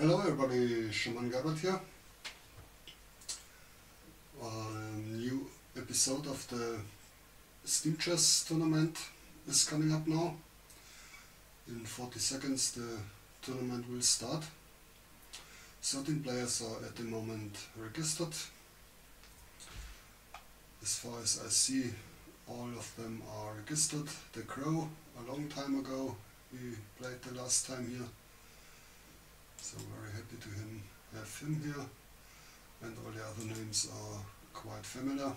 Hello everybody, Shaman Gabbard here. A new episode of the Steem Chess tournament is coming up now. In 40 seconds the tournament will start. 13 players are at the moment registered. As far as I see, all of them are registered. The Crow, a long time ago, he played the last time here. So very happy to him, have him here. And all the other names are quite familiar.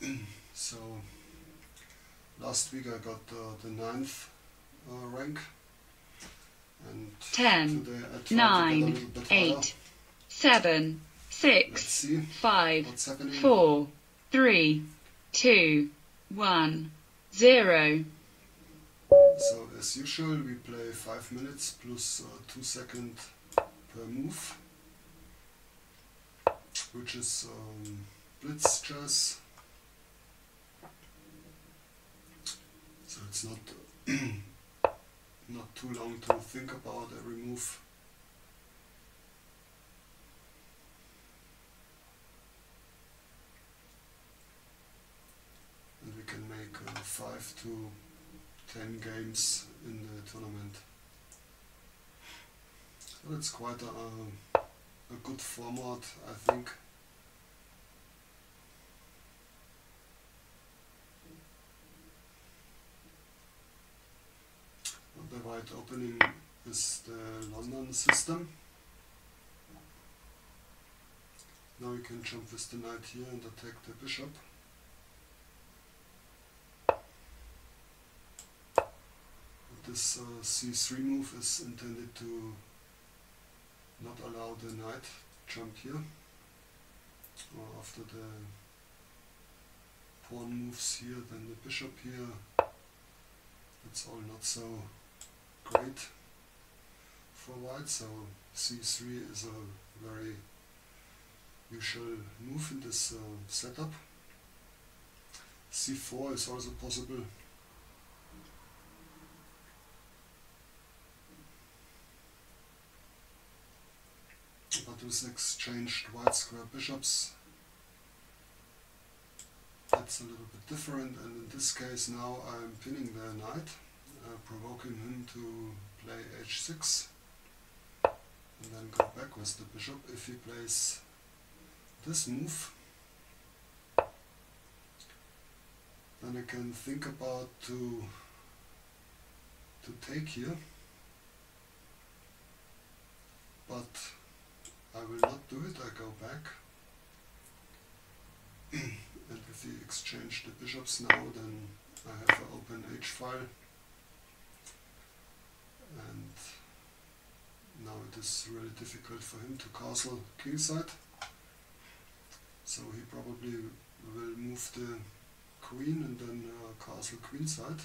so last week I got uh, the ninth uh, rank. And 10, 9, 8, 7, 6, 5, 4, 3, 2, 1, 0. So as usual we play 5 minutes plus uh, 2 seconds per move which is um, blitz chess. So it's not not too long to think about every move. And we can make uh, 5 to 10 games in the tournament. So it's quite a, a good format, I think. The right opening is the London system. Now you can jump with the knight here and attack the bishop. This uh, c3 move is intended to not allow the knight jump here. Or after the pawn moves here then the bishop here it's all not so great for white. So c3 is a very usual move in this uh, setup. C4 is also possible but with exchanged white square bishops. That's a little bit different and in this case now I'm pinning the knight uh, provoking him to play h6 and then go back with the bishop if he plays this move. Then I can think about to to take here. But I will not do it, I go back. and if we exchange the bishops now, then I have an open H file. And now it is really difficult for him to castle kingside. So he probably will move the queen and then uh, castle queenside.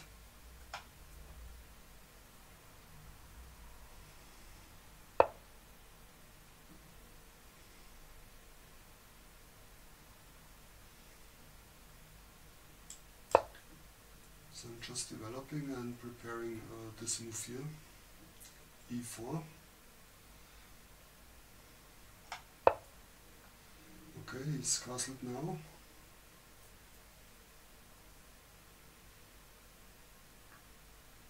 So I'm just developing and preparing uh, this move here, e4. Okay, he's castled now.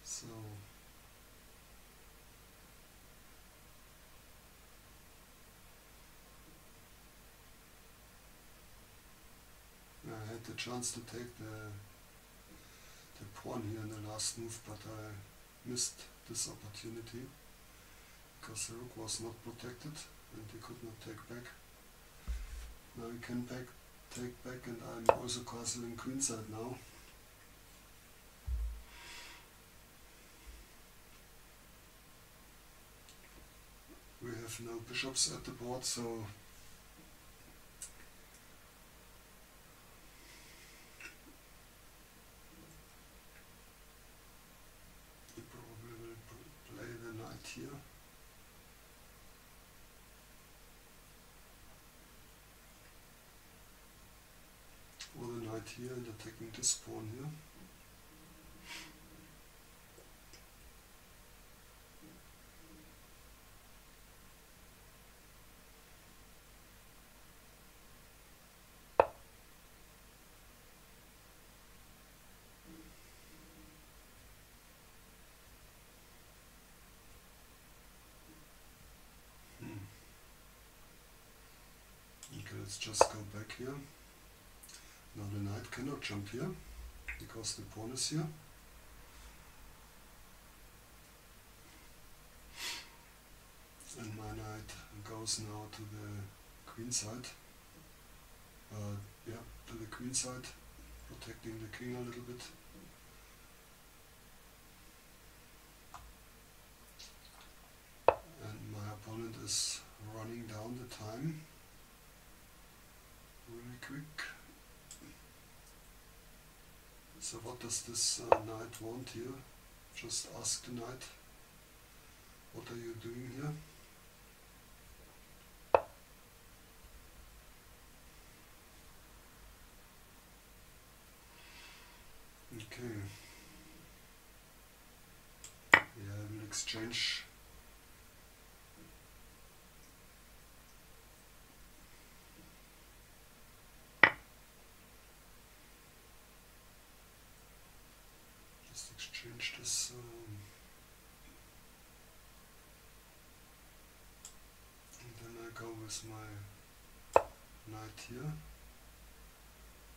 So I had the chance to take the pawn here in the last move, but I missed this opportunity because the rook was not protected and he could not take back. Now he can back, take back and I'm also castling queenside now. We have no bishops at the board, so right here and attacking this pawn here. Hm. let's just go back here now the knight cannot jump here because the pawn is here. And my knight goes now to the queen side. Uh, yeah, to the queen side, protecting the king a little bit. And my opponent is running down the time really quick. So what does this uh, knight want here? Just ask the knight, what are you doing here? Okay. Yeah, I exchange just exchange this um, and then I go with my knight here.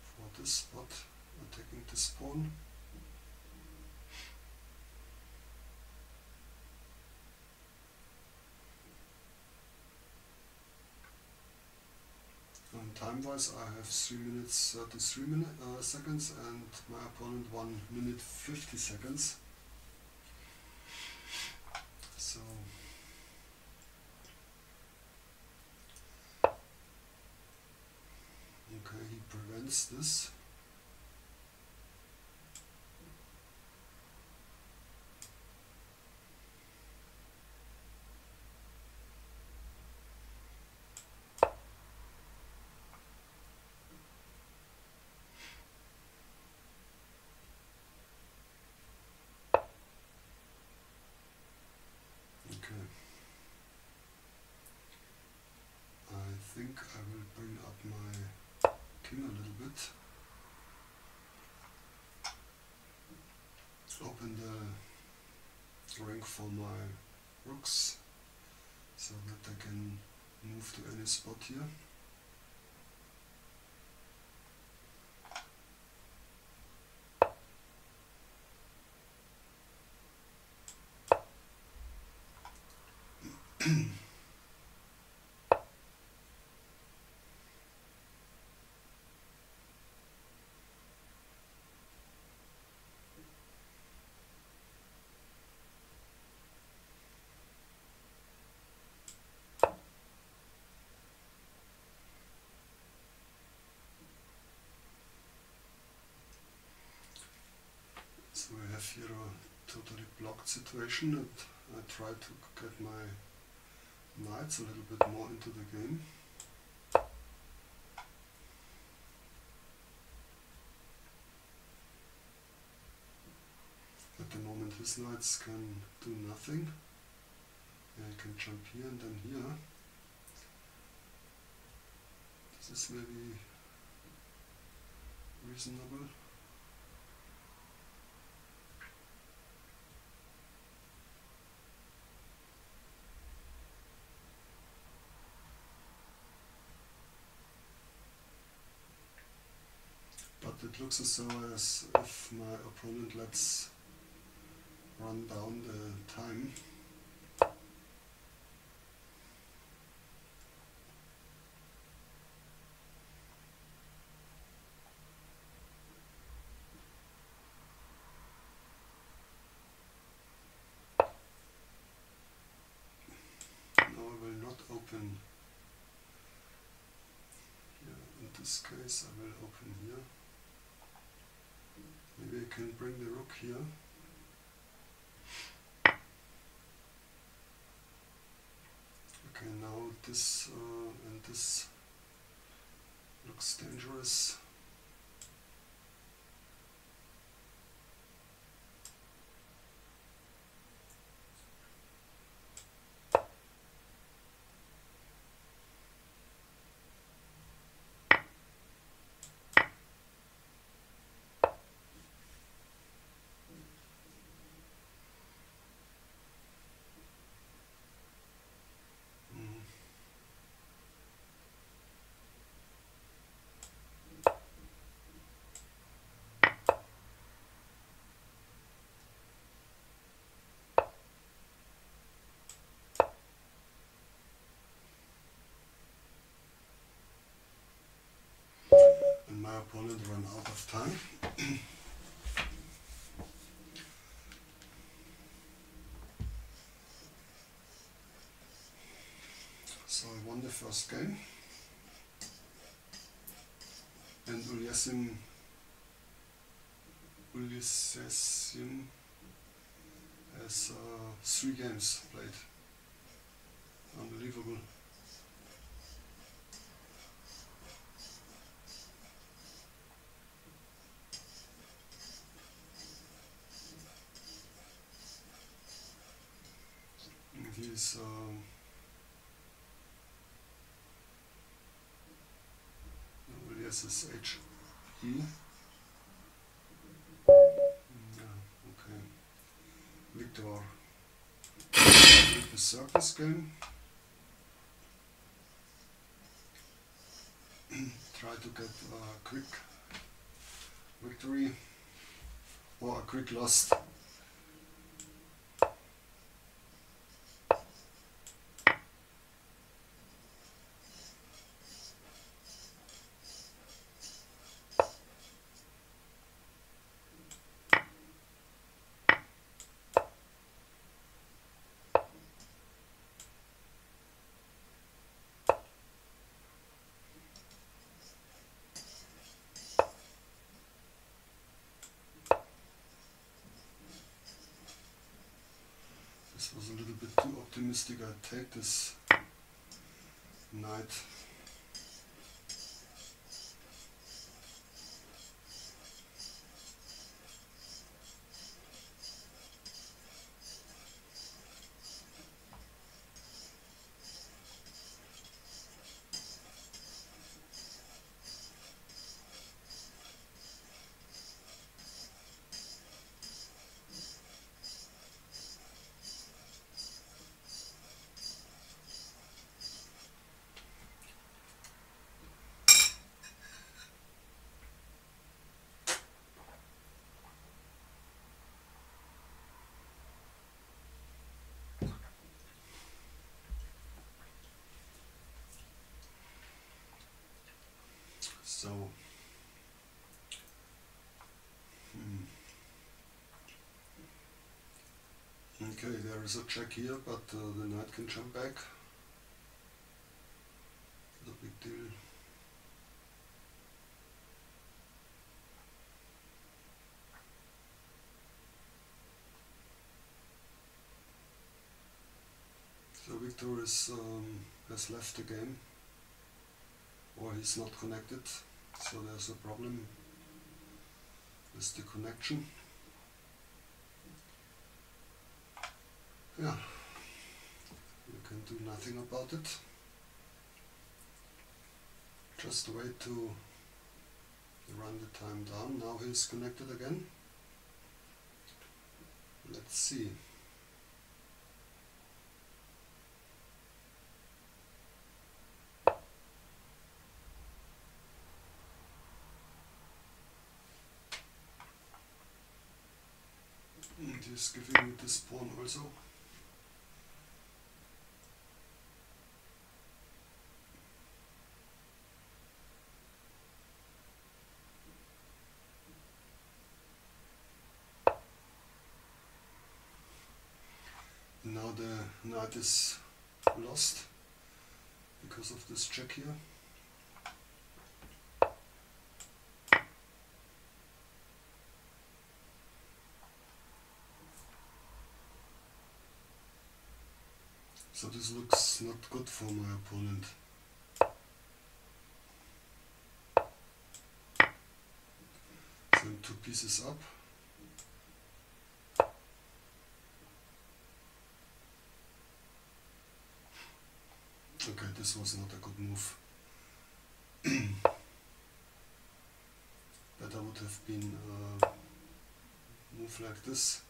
For this spot attacking this pawn And time wise I have 3 minutes 33 minute, uh, seconds and my opponent 1 minute 50 seconds. So okay he prevents this. Okay. I think I will bring up my king a little bit. Open rank for my rooks so that I can move to any spot here. So I have a totally blocked situation and I try to get my knights a little bit more into the game. At the moment his knights can do nothing. Yeah, I can jump here and then here. This is maybe reasonable. But it looks as though as if my opponent lets run down the time. I will not open here. In this case I will open here. Maybe I can bring the rook here. Okay, now this uh, and this looks dangerous. Mm. Opponent run out of time. so I won the first game. And Ulyasim Ulyssesim has uh, three games played. Unbelievable. He's um, Ulyassis H E. Yeah, okay. Victor with the circus game. Try to get a quick victory or a quick loss. This was a little bit too optimistic. I take this knight. So, hmm. okay, there is a check here, but uh, the knight can jump back. No big deal. So Victor is, um, has left the game or he's not connected so there's a problem with the connection yeah. You can do nothing about it. Just wait to run the time down. Now he's connected again. Let's see. And he's giving me this pawn also. Now the knight is lost because of this check here. So this looks not good for my opponent. Send two pieces up. Okay, this was not a good move. Better would have been a move like this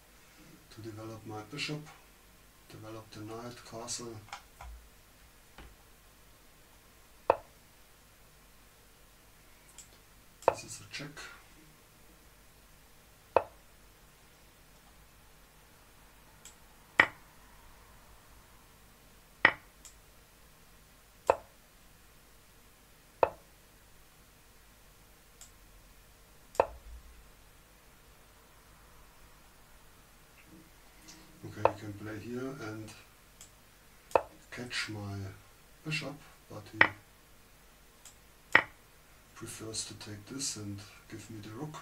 to develop my bishop develop the knight, castle. This is a check. can play here and catch my bishop, but he prefers to take this and give me the rook.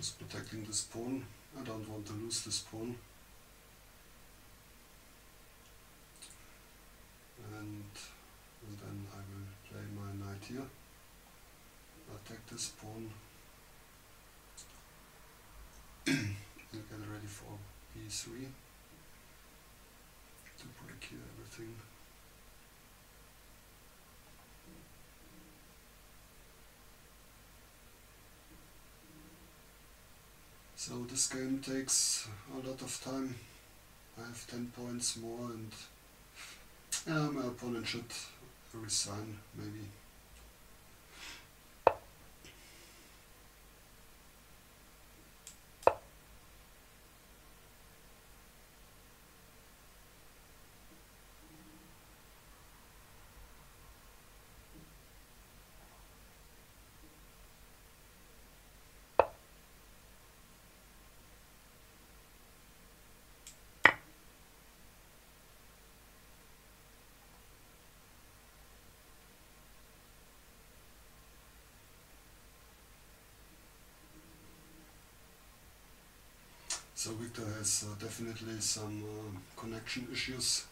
Just protecting this pawn. I don't want to lose this pawn. And, then I will play my knight here. Attack this pawn. and get ready for b3 to break here everything. So this game takes a lot of time. I have 10 points more and yeah, my opponent should resign maybe. So Victor has uh, definitely some uh, connection issues.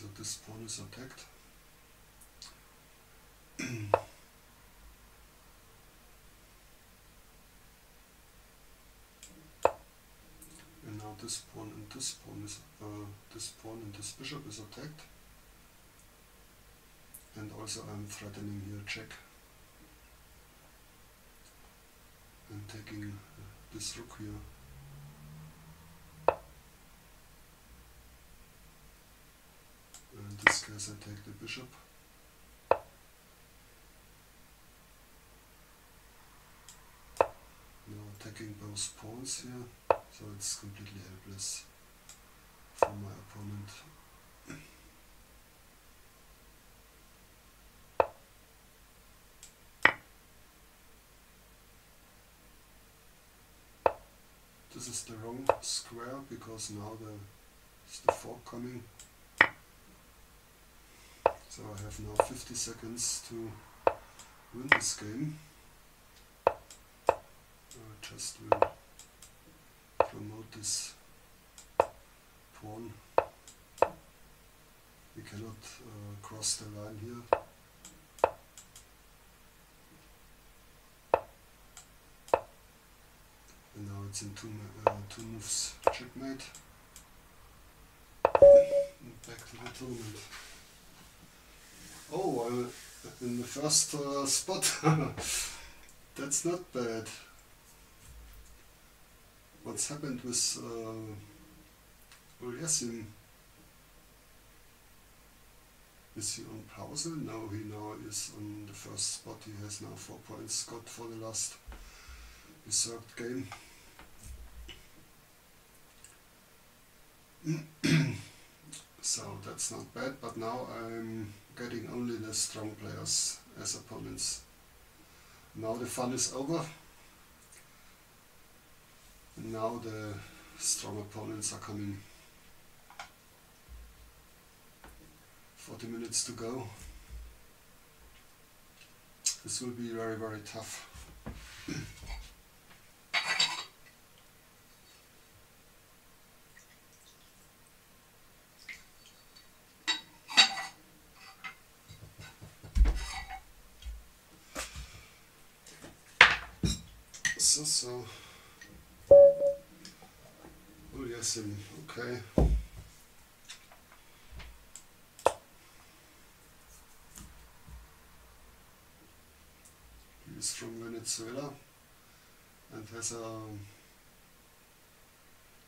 So this pawn is attacked. and now this pawn and this pawn is uh, this pawn and this bishop is attacked. And also I'm threatening here check. And taking uh, this rook here. In this case I take the bishop. Now attacking both pawns here, so it's completely helpless for my opponent. This is the wrong square because now the is the fork coming. So I have now 50 seconds to win this game. I just will promote this pawn. We cannot uh, cross the line here. And now it's in two, uh, two moves checkmate. And back to the tournament. Oh, uh, in the first uh, spot. That's not bad. What's happened with uh? Is he on pause? No, he now is on the first spot. He has now four points got for the last reserved game. so that's not bad, but now I'm getting only the strong players as opponents. Now the fun is over. Now the strong opponents are coming. 40 minutes to go. This will be very, very tough. So, so. Ulyasim, okay. He is from Venezuela and has a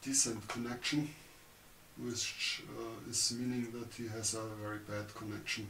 decent connection, which uh, is meaning that he has a very bad connection.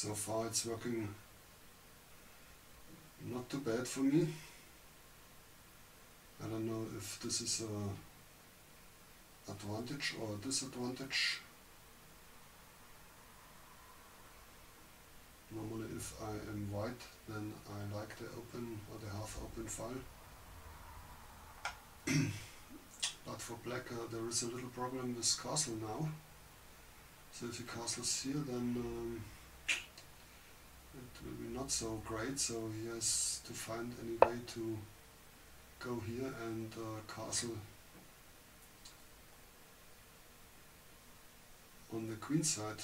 So far it's working not too bad for me. I don't know if this is a advantage or a disadvantage. Normally if I am white then I like the open or the half open file. but for black uh, there is a little problem with castle now. So if he castles here then um, it will be not so great so he has to find any way to go here and uh, castle on the queen side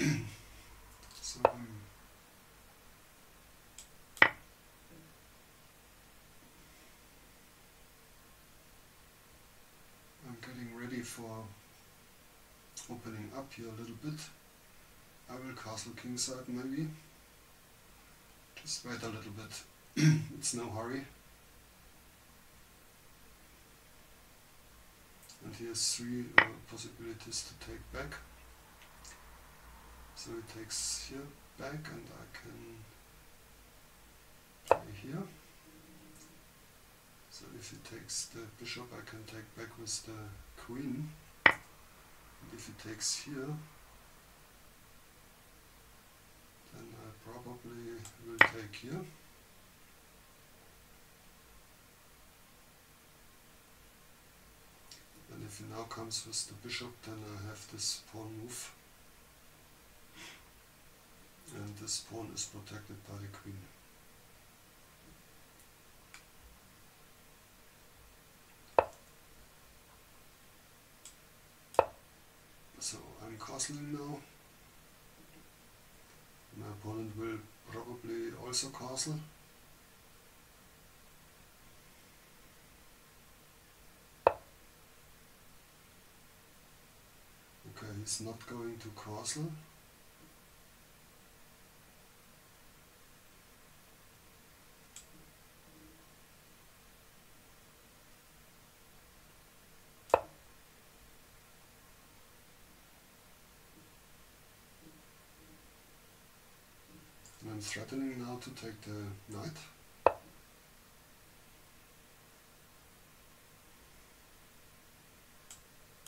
so um, I'm getting ready for opening up here a little bit. I will castle kingside maybe. Just wait a little bit. it's no hurry. And he has three uh, possibilities to take back. So he takes here back and I can play here. So if he takes the bishop I can take back with the queen. And if he takes here then I probably will take here. And if he now comes with the bishop then I have this pawn move and this pawn is protected by the queen. So I'm now. My opponent will probably also castle. Okay, he's not going to castle. Threatening now to take the knight.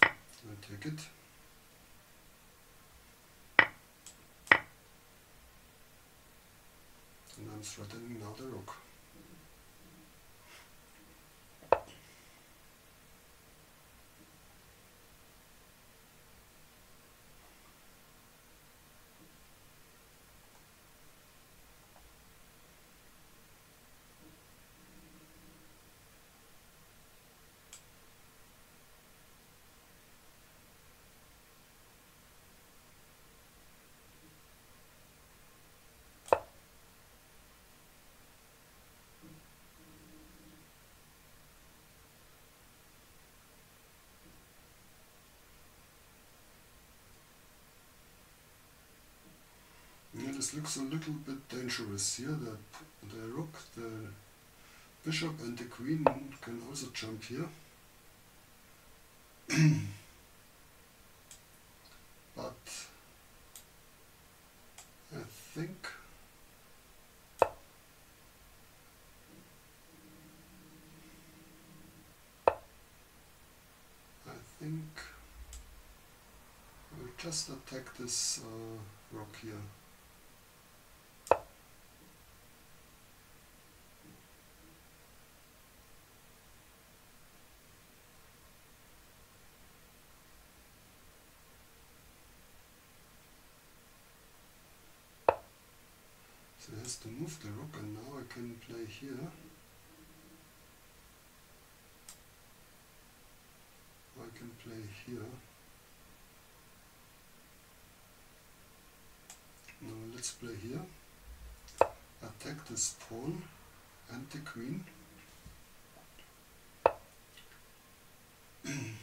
I take it. And I'm threatening now the rook. This looks a little bit dangerous here. The, the rook, the bishop and the queen can also jump here. but I think I think we'll just attack this uh, rock here. Has to move the rook and now I can play here. I can play here. Now let's play here. Attack this pawn and the queen.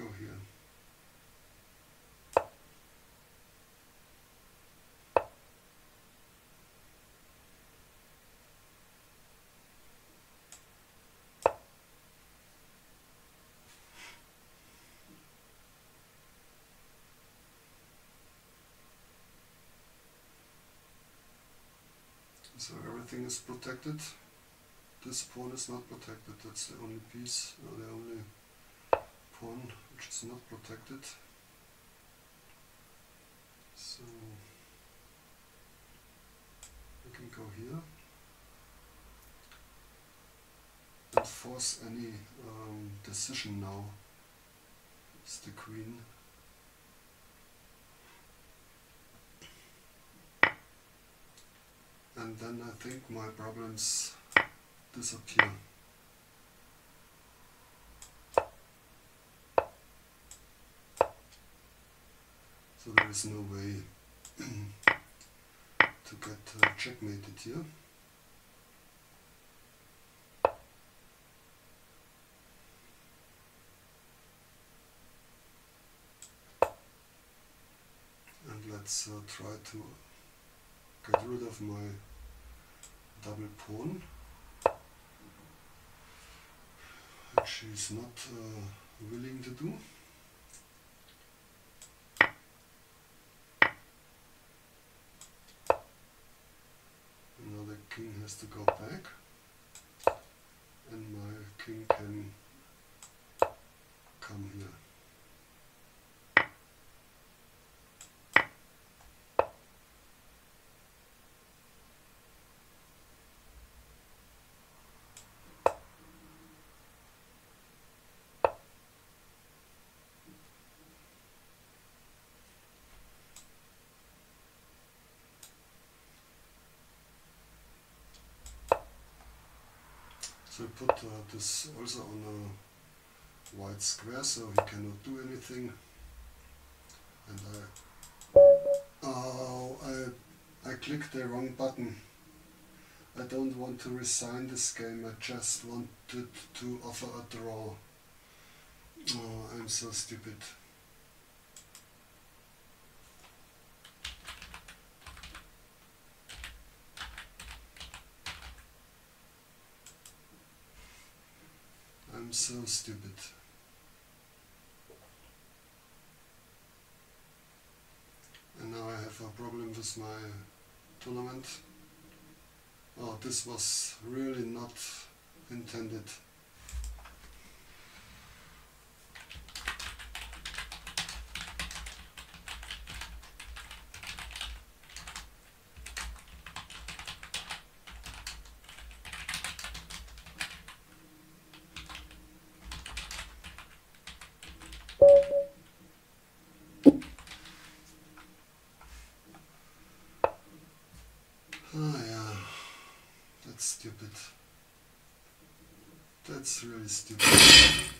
Here. So everything is protected. This pawn is not protected. That's the only piece, or the only pawn which is not protected. So I can go here and force any um, decision now. It's the queen. And then I think my problems disappear. So there is no way to get uh, checkmated here. And let's uh, try to get rid of my double pawn, which is not uh, willing to do. Now the king has to go back and my king can come here. So I put uh, this also on a white square so he cannot do anything. And I, oh, I, I clicked the wrong button. I don't want to resign this game, I just wanted to offer a draw. Oh, I'm so stupid. I'm so stupid. And now I have a problem with my tournament. Oh, this was really not intended. Ah, yeah, that's stupid. That's really stupid.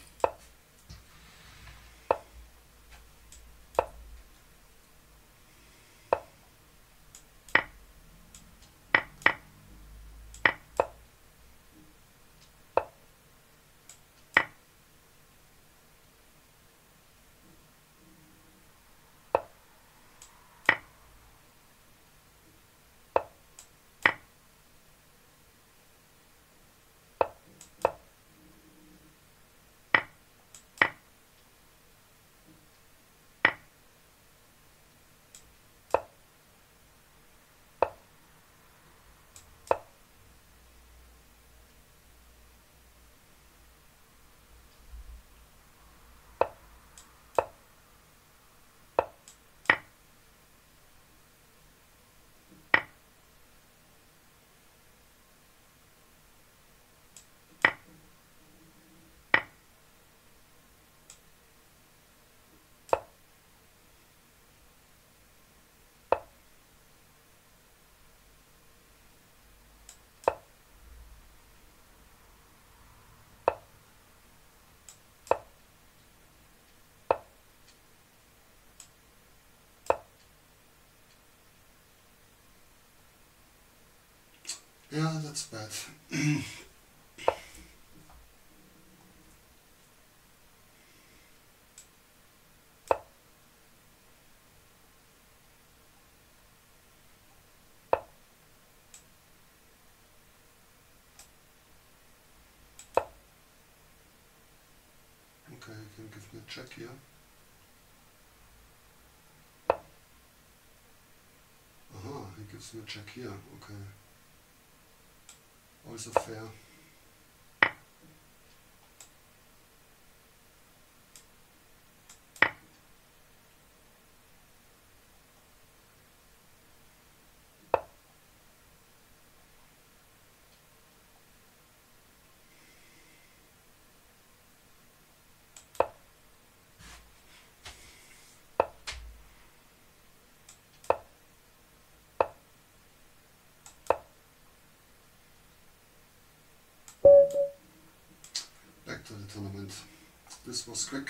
That's bad. Okay, you can give me a check here. Aha, he gives me a check here, okay. Also fair. Back to the tournament. This was quick.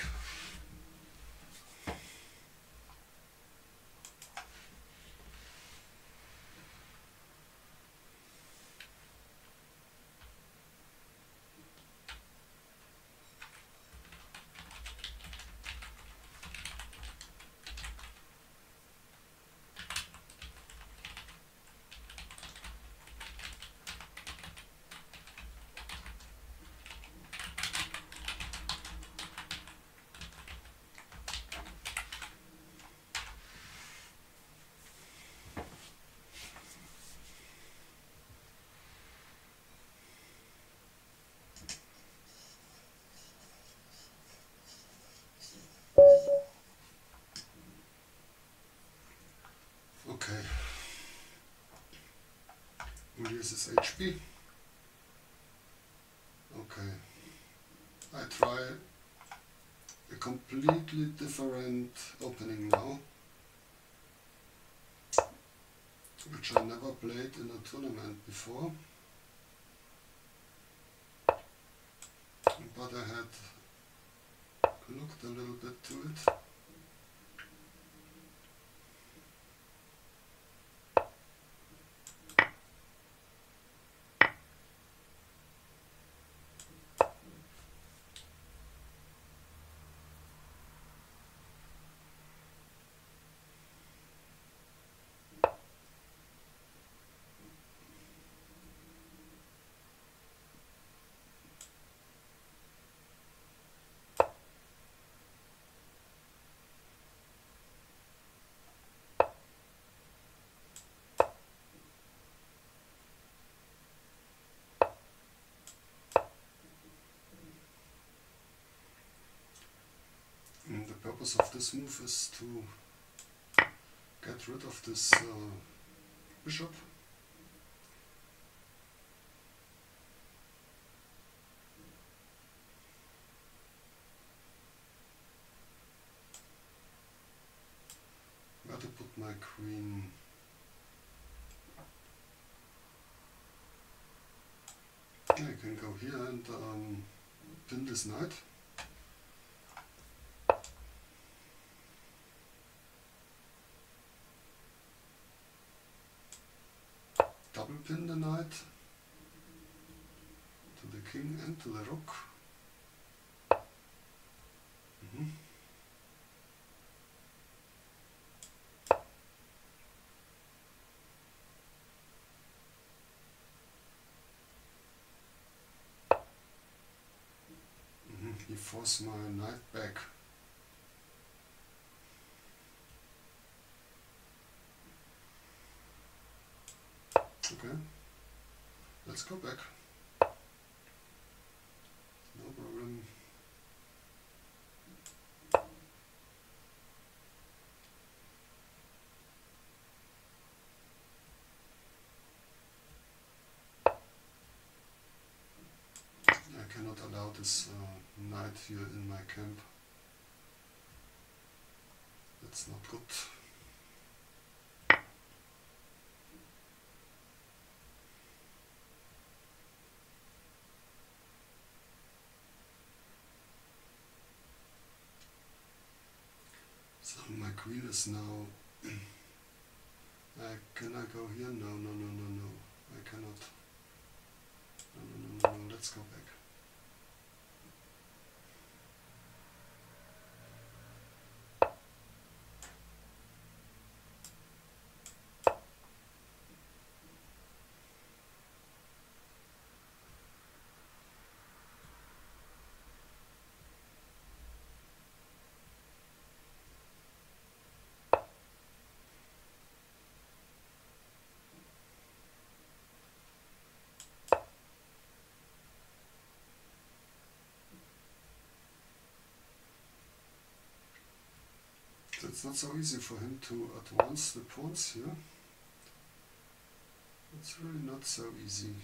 Okay. And this HP. Okay. I try a completely different opening now, which I never played in a tournament before. But I had looked a little bit to it. And the purpose of this move is to get rid of this uh, bishop. Where to put my queen? I can go here and um, pin this knight. Double the knight to the king and to the rook. Mhm. Mhm, He forced my knight back. Okay. Let's go back. No problem. I cannot allow this uh, knight here in my camp. That's not good. My queen is now. can I go here? No, no, no, no, no. I cannot. no, No, no, no, no, let's go back. It's not so easy for him to advance the pawns here. It's really not so easy.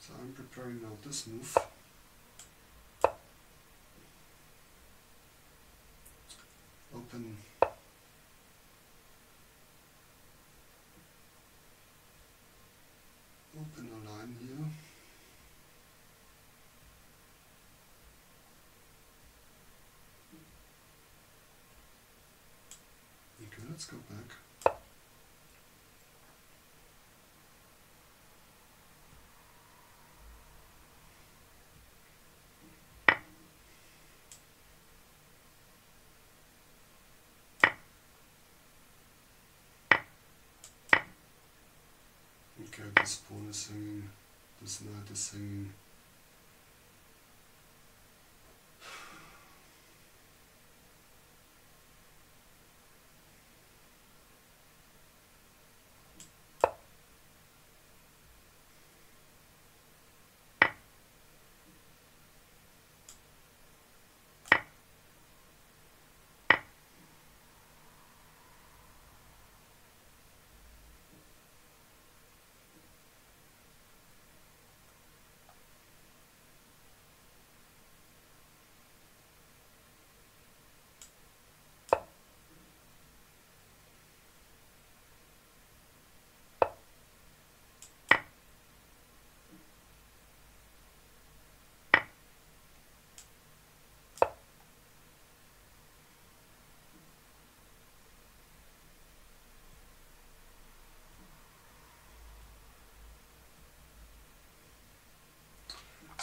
So I'm preparing now this move. Open open a line here. Okay, let's go back. Okay, this pawn is hanging, this knight is hanging.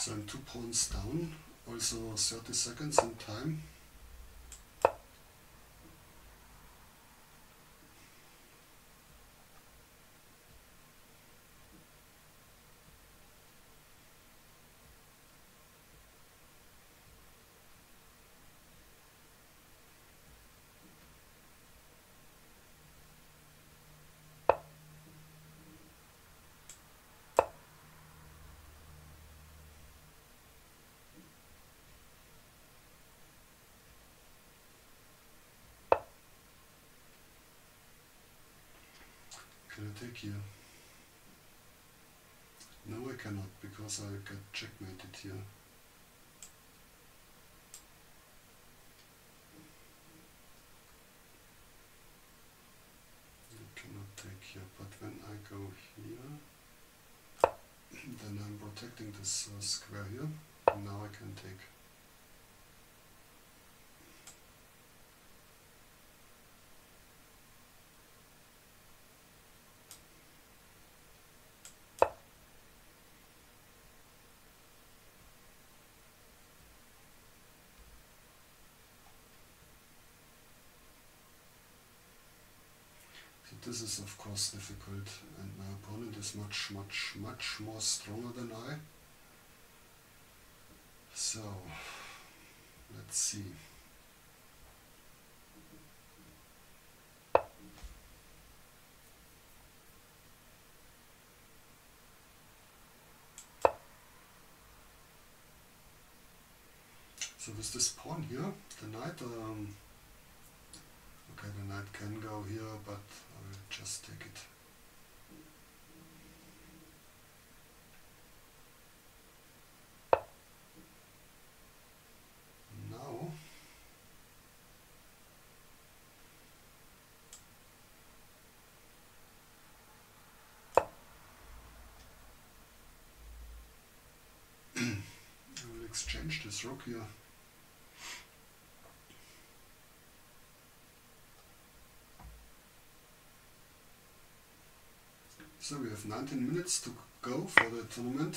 So I'm two pawns down, also 30 seconds in time. I take here? No, I cannot because I got checkmated here. I cannot take here, but when I go here, then I'm protecting this uh, square here. Now I can take. This is of course difficult and my opponent is much much much more stronger than I. So let's see. So with this pawn here, the knight um, Okay, the knight can go here, but I will just take it. Now, I will exchange this rook here. So we have 19 minutes to go for the tournament.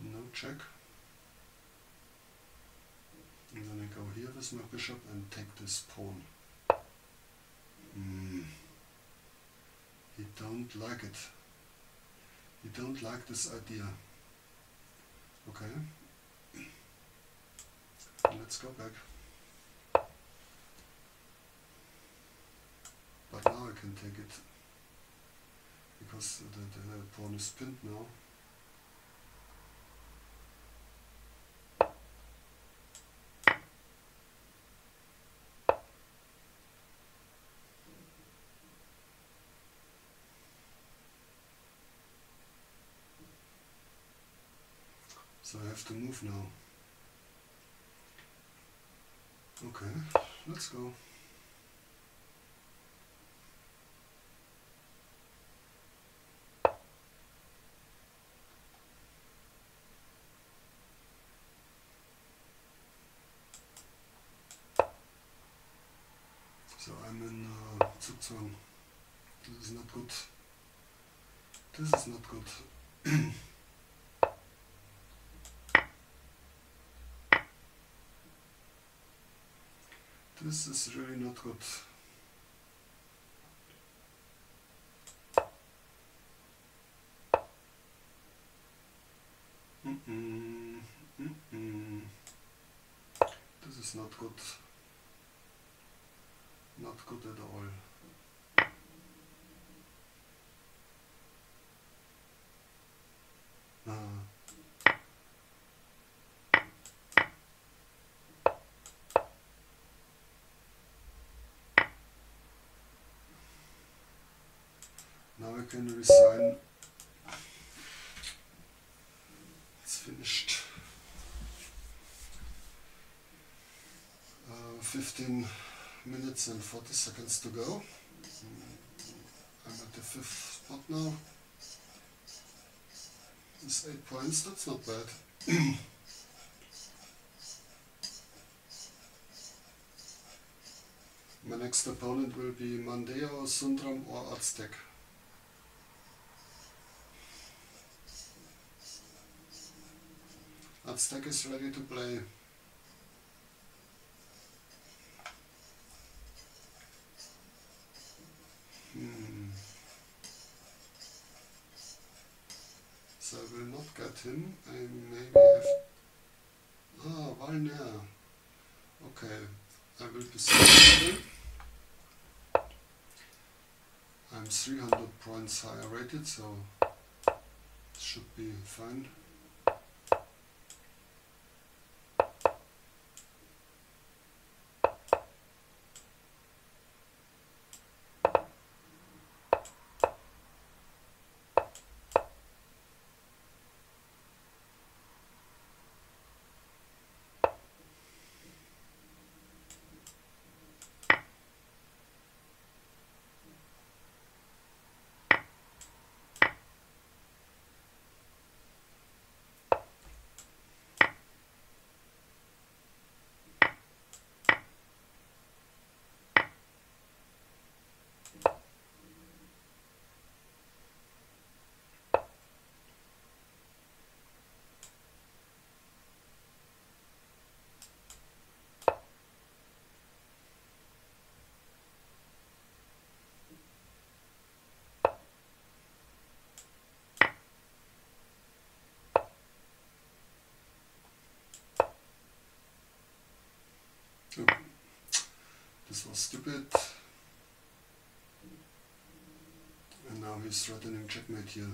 no check. And then I go here with my bishop and take this pawn. Mm. He don't like it. He don't like this idea. Okay. Let's go back. But now I can take it because the, the pawn is pinned now. So I have to move now. Okay, let's go. So I'm in uh, Zugzwang. This is not good. This is not good. This is really not good. Mm -mm, mm this is not good. Not good at all. Now I can resign. It's finished. Uh, 15 minutes and 40 seconds to go. I'm at the fifth spot now. It's 8 points, that's not bad. My next opponent will be Mandeo, Sundram or Aztec. Aztec is ready to play. Hmm. So I will not get him. I maybe have. Ah, Valner. Okay, I will be. I'm 300 points higher rated, so should be fine. This was stupid. And now he's threatening checkmate here.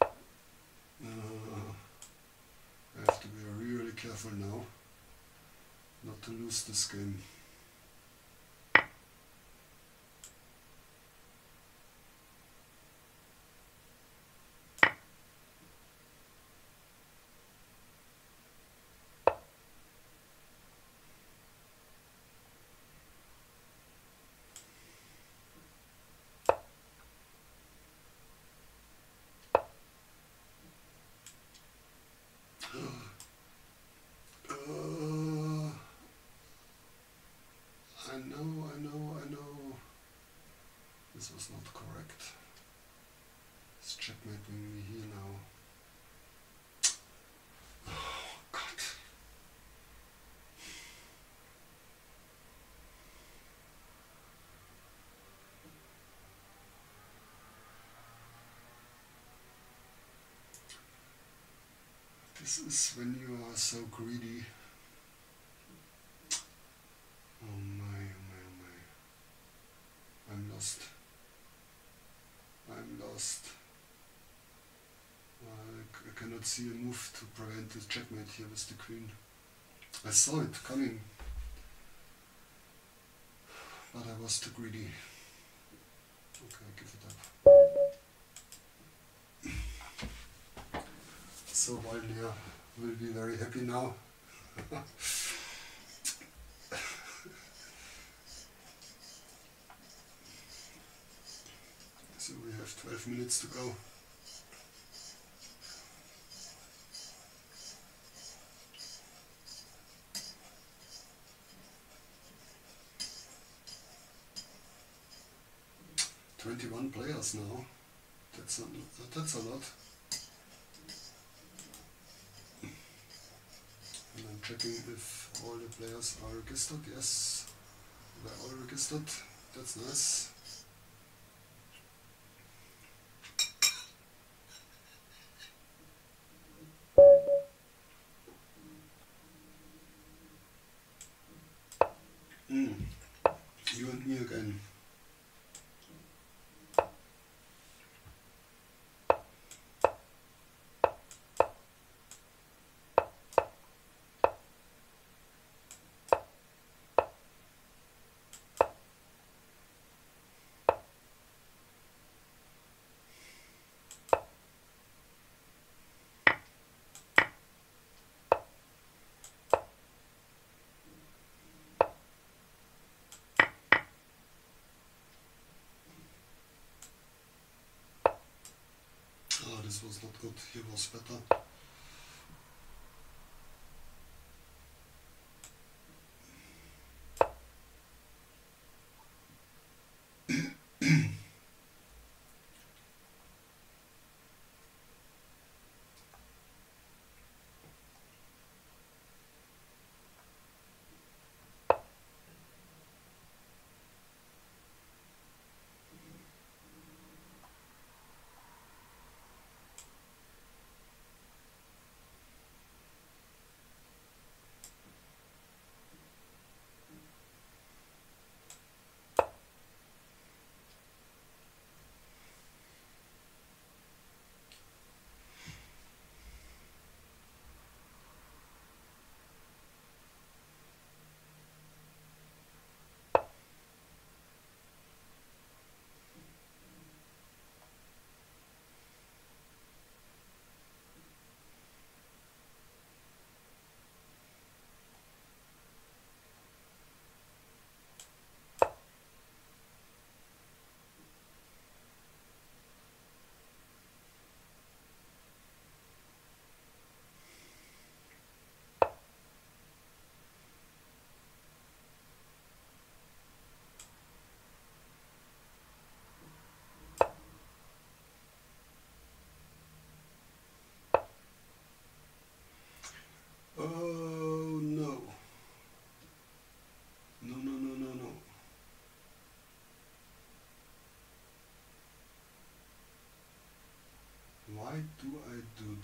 Uh, I have to be really careful now not to lose this game. This was not correct. It's checkmating me here now. Oh. This is when you are so greedy. Oh my, oh my, oh my. I'm lost. Lost. I, cannot see a move to prevent the checkmate here with the queen. I saw it coming. But I was too greedy. Okay, give it up. So Waldner will be very happy now. so we have 12 minutes to go. Twenty-one players now. That's a, that's a lot. And I'm checking if all the players are registered. Yes, they're all registered. That's nice. Исус, докато и во света.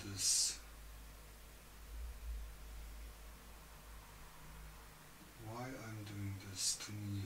This? Why I'm doing this to me?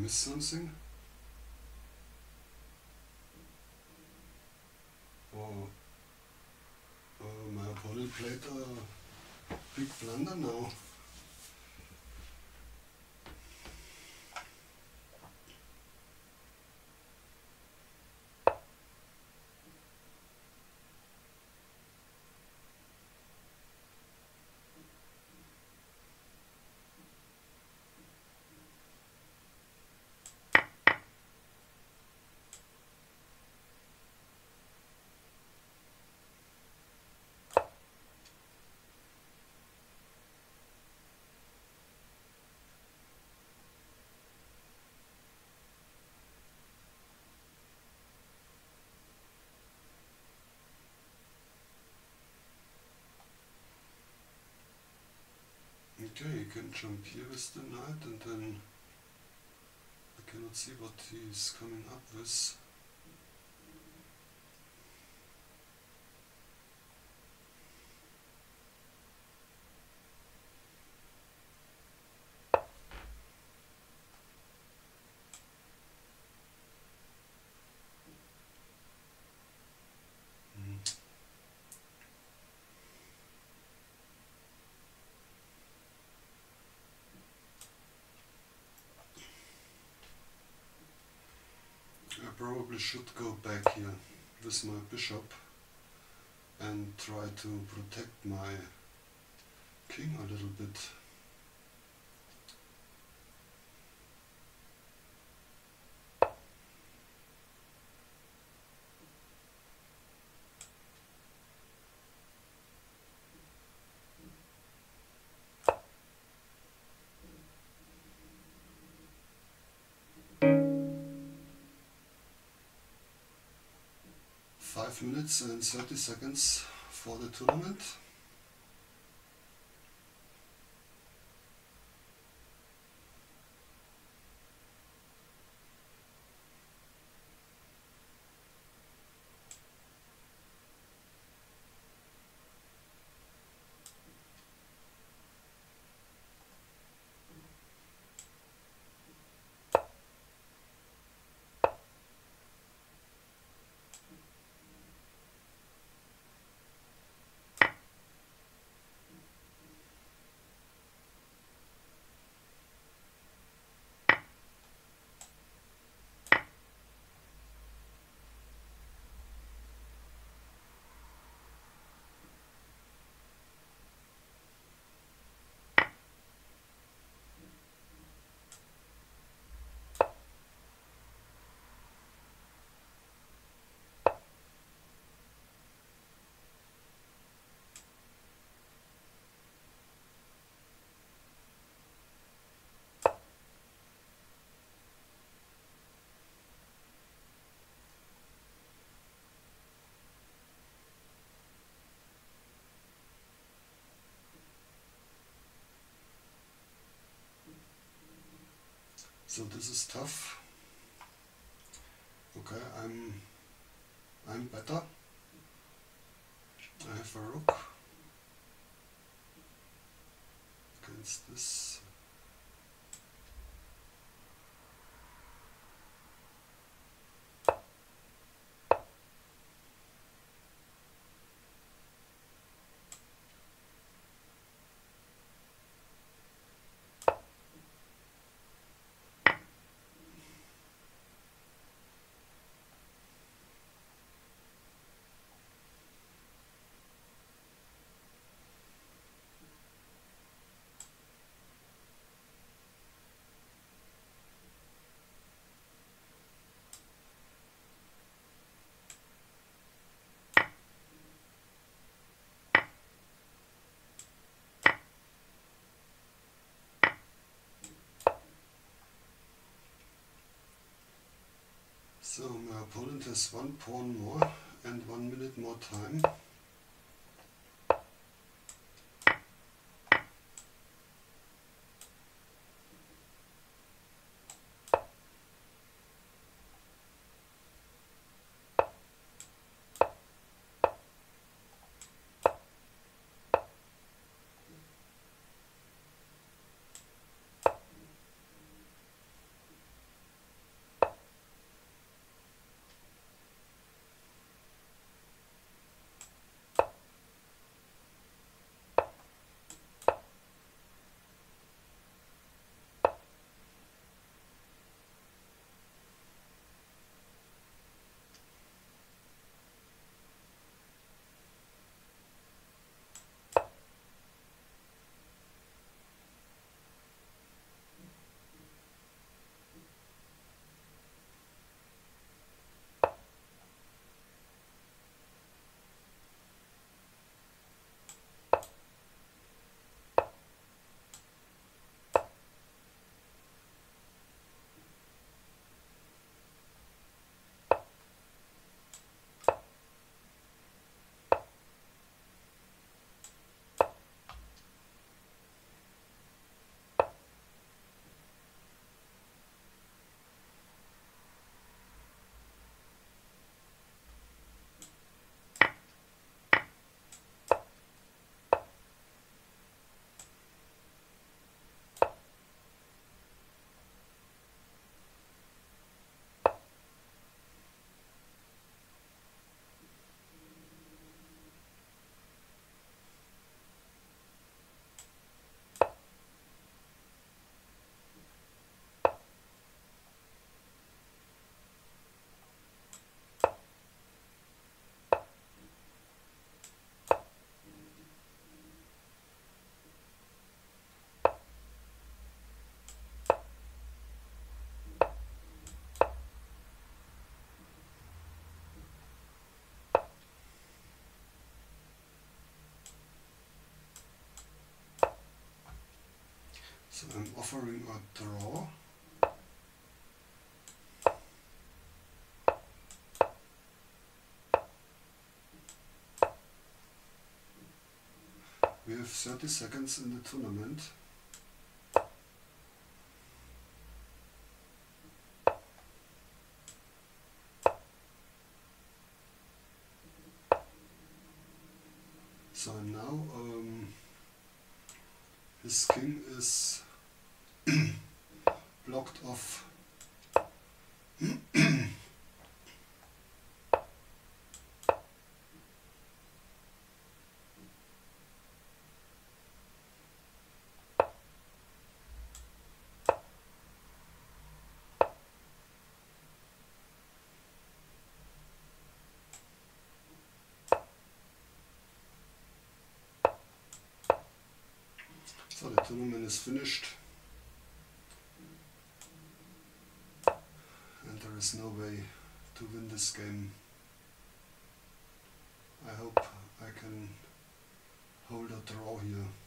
Miss something? Oh, uh, my opponent played a big blunder now. Okay, you can jump here with the knight and then I cannot see what he's coming up with. Probably should go back here with my bishop and try to protect my king a little bit. Five minutes and 30 seconds for the tournament. So this is tough. Okay, I'm I'm better. I have a rook against this. So my opponent has one pawn more and one minute more time. So I'm offering a draw. We have 30 seconds in the tournament. So now um, his king is blocked off. So the tournament is finished is no way to win this game. I hope I can hold a draw here.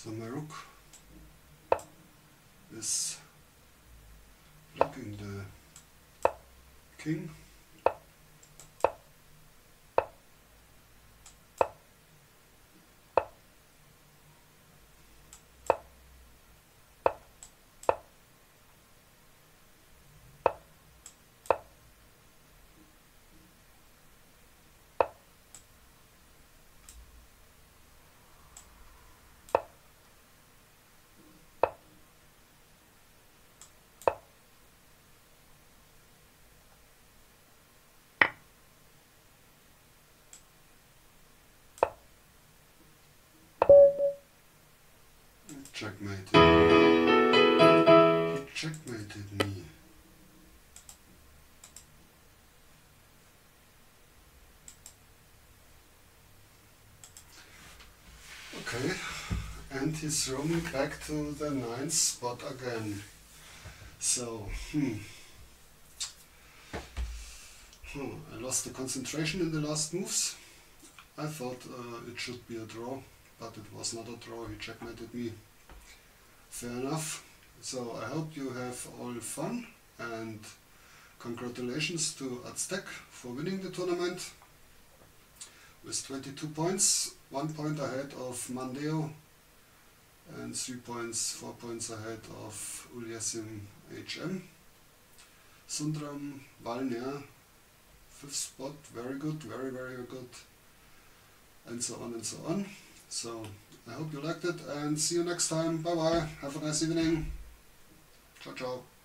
So my rook is blocking the king. Checkmated. He checkmated me. Okay, and he's roaming back to the ninth spot again. So, hmm. Hmm, I lost the concentration in the last moves. I thought uh, it should be a draw, but it was not a draw. He checkmated me. Fair enough. So I hope you have all fun and congratulations to Aztec for winning the tournament with 22 points, one point ahead of Mandeo and three points, four points ahead of Ulyasim HM. Sundram Valnia, fifth spot, very good, very very good, and so on and so on. So I hope you liked it and see you next time. Bye bye. Have a nice evening. Ciao ciao.